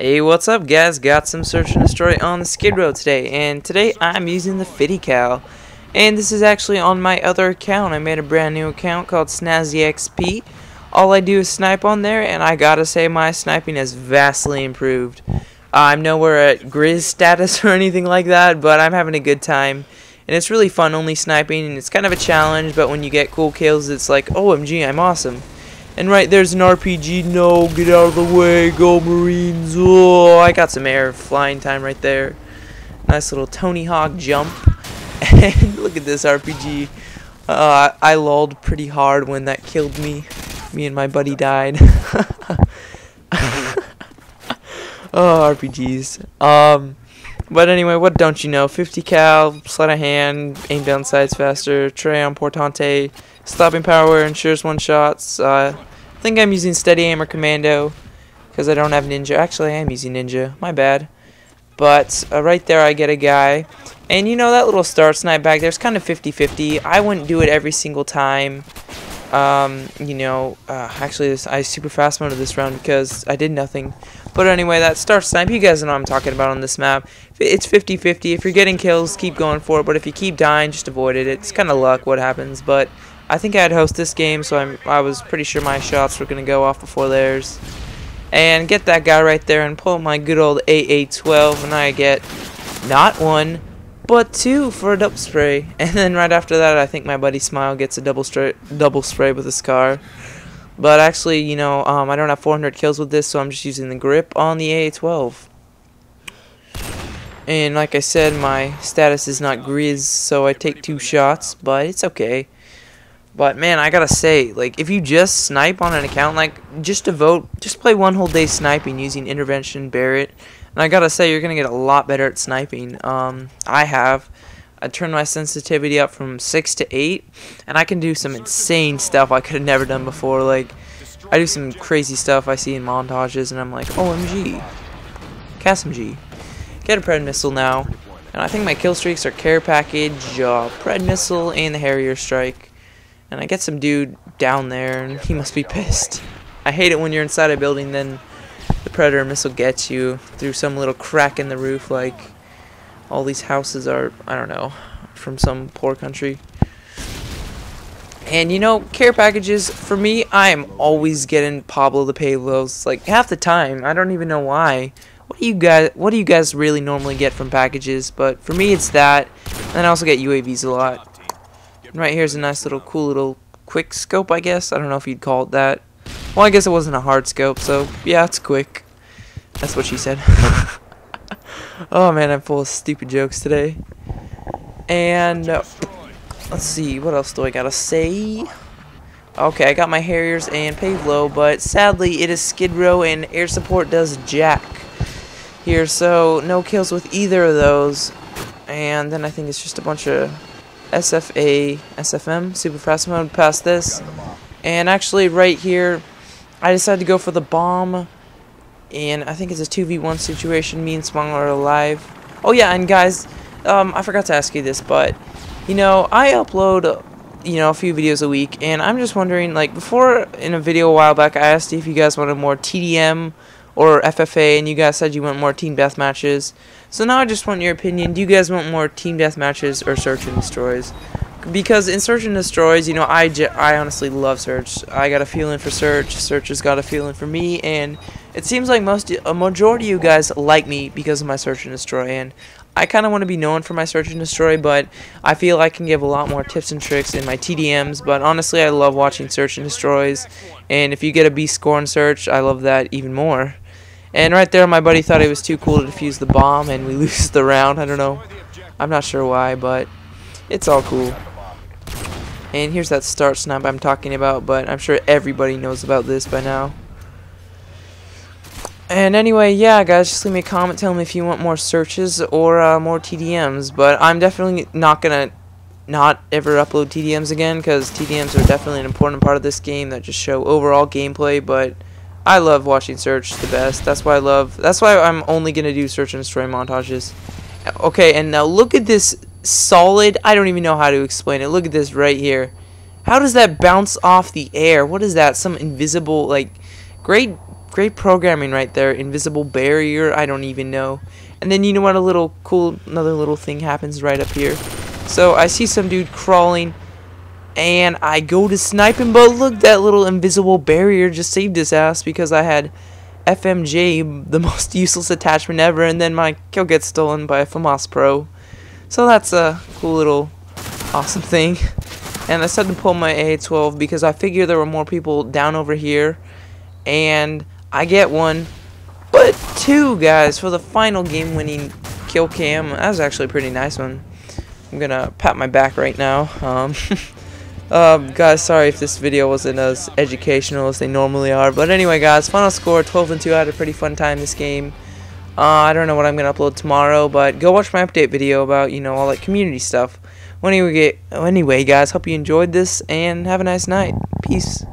Hey, what's up guys? Got some search and destroy on the Skidrow today, and today I'm using the Fitty Cal. And this is actually on my other account. I made a brand new account called SnazzyXP. All I do is snipe on there, and I gotta say my sniping has vastly improved. I'm nowhere at Grizz status or anything like that, but I'm having a good time. And it's really fun only sniping, and it's kind of a challenge, but when you get cool kills, it's like, oh, OMG, I'm awesome. And right there's an RPG. No, get out of the way. Go Marines. Oh, I got some air flying time right there. Nice little Tony Hawk jump. And look at this RPG. Uh, I lulled pretty hard when that killed me. Me and my buddy died. oh, RPGs. Um, but anyway, what don't you know? 50 cal, sleight of hand, aim down sights faster, tray on portante, stopping power, ensures one shots. Uh, I think I'm using steady aim or commando because I don't have ninja. Actually, I am using ninja. My bad. But uh, right there, I get a guy. And you know, that little start snipe back there's kind of 50-50. I wouldn't do it every single time. Um, you know, uh, actually, this, I super fast mode this round because I did nothing. But anyway, that start snipe, you guys know I'm talking about on this map. It's 50-50. If you're getting kills, keep going for it. But if you keep dying, just avoid it. It's kind of luck what happens. But I think I'd host this game, so I'm, I was pretty sure my shots were going to go off before theirs. And get that guy right there and pull my good old AA-12, and I get not one, but two for a double spray. And then right after that, I think my buddy Smile gets a double, double spray with his car. But actually, you know, um, I don't have 400 kills with this, so I'm just using the grip on the AA-12. And like I said, my status is not Grizz, so I take two shots, but it's okay. But man, I gotta say, like, if you just snipe on an account, like, just devote, just play one whole day sniping using intervention Barrett, and I gotta say, you're gonna get a lot better at sniping. Um, I have. I turned my sensitivity up from six to eight, and I can do some insane stuff I could have never done before. Like, I do some crazy stuff I see in montages, and I'm like, OMG, CASMG. Get a Pred missile now, and I think my kill streaks are care package, uh, Pred missile, and the Harrier strike. And I get some dude down there, and he must be pissed. I hate it when you're inside a building, then the Predator missile gets you through some little crack in the roof, like all these houses are, I don't know, from some poor country. And you know, care packages, for me, I am always getting Pave Low the Pave Lows, like half the time. I don't even know why. What do you guys what do you guys really normally get from packages? But for me it's that. And I also get UAVs a lot. Right here's a nice little cool little quick scope, I guess. I don't know if you'd call it that. Well, I guess it wasn't a hard scope, so yeah, it's quick. That's what she said. oh man, I'm full of stupid jokes today. And uh, let's see, what else do I gotta say? Okay, I got my Harriers and Pave Low, but sadly it is Skidrow and air support does jack here, so no kills with either of those. And then I think it's just a bunch of SFA, SFM, super fast mode past this. And actually right here, I decided to go for the bomb. And I think it's a 2v1 situation, me and Smong are alive. Oh yeah, and guys, um, I forgot to ask you this, but, you know, I upload, you know, a few videos a week, and I'm just wondering, like, before in a video a while back, I asked if you guys wanted more TDM or FFA, and you guys said you want more team death matches. So now I just want your opinion. Do you guys want more team death matches or search and destroys? Because in search and destroys, you know, I, I honestly love search. I got a feeling for search. Search has got a feeling for me, and it seems like most a majority of you guys like me because of my search and destroy. And I kind of want to be known for my search and destroy, but I feel I can give a lot more tips and tricks in my TDMs. But honestly, I love watching search and destroys, and if you get a B score in search, I love that even more. And right there, my buddy thought it was too cool to defuse the bomb, and we lose the round. I don't know. I'm not sure why, but it's all cool. And here's that start snap I'm talking about, but I'm sure everybody knows about this by now. And anyway, yeah, guys, just leave me a comment. Tell me if you want more searches or uh, more TDMs. But I'm definitely not going to not ever upload TDMs again, because TDMs are definitely an important part of this game that just show overall gameplay, but I love watching Search the best. That's why I love. That's why I'm only gonna do Search and Destroy montages. Okay, and now look at this solid. I don't even know how to explain it. Look at this right here. How does that bounce off the air? What is that? Some invisible like great great programming right there. Invisible barrier, I don't even know. And then you know what? A little cool, another little thing happens right up here. So I see some dude crawling, and I go to snipe him, but look, that little invisible barrier just saved his ass because I had FMJ, the most useless attachment ever, and then my kill gets stolen by a FAMAS Pro. So that's a cool little awesome thing. And I said to pull my A12 because I figured there were more people down over here. And I get one, but two guys for the final game winning kill cam. That was actually a pretty nice one. I'm gonna pat my back right now. Um, um, guys, sorry if this video wasn't as educational as they normally are. But anyway, guys, final score 12 and 2. I had a pretty fun time this game. Uh, I don't know what I'm gonna upload tomorrow, but go watch my update video about you know all that community stuff. Anyway, guys, hope you enjoyed this and have a nice night. Peace.